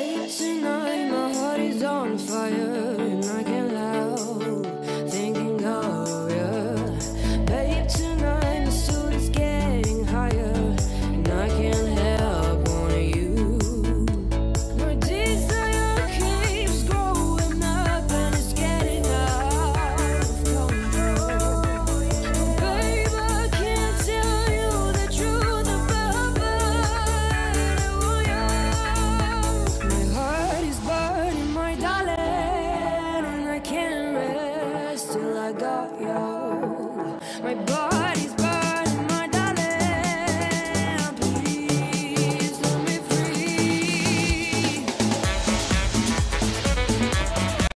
Late tonight, my heart is on fire. I got you. My body's.